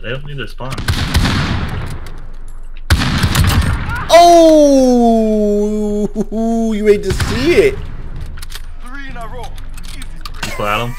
They don't need to spawn. Oh, you hate to see it. Three in a row. Easy. You him.